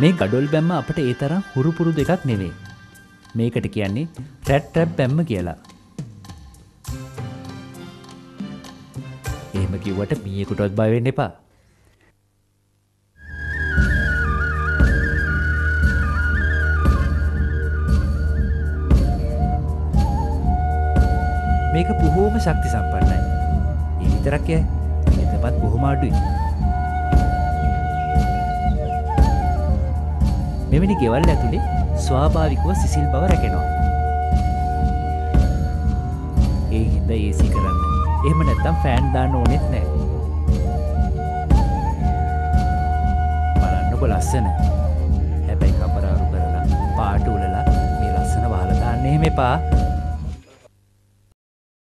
මේ ගඩොල් බැම්ම අපට ඒ තරම් හුරුපුරු දෙකක් නෙවේ. මේකට කියන්නේ රැට් රැප් බැම්ම කියලා. එහෙම කිව්වට මියෙකුටත් බය වෙන්න එපා. මේක බොහෝම ශක්ති සම්පන්නයි. ඒ විතරක් ය එතපත් බොහොම අඩුයි. මෙවැනි ගෙවල් ඇතුළේ ස්වාභාවිකව සිසිල් බව රැකෙනවා. ඒ හින්ද ඒසි කරන්න. එහෙම නැත්තම් ෆෑන් දාන්න ඕනෙත් නෑ. බලන්නකො ලස්සන. හැබැයි කපරාරු කරලා පාට උලලා මේ ලස්සන වහලා දාන්න එහෙම එපා.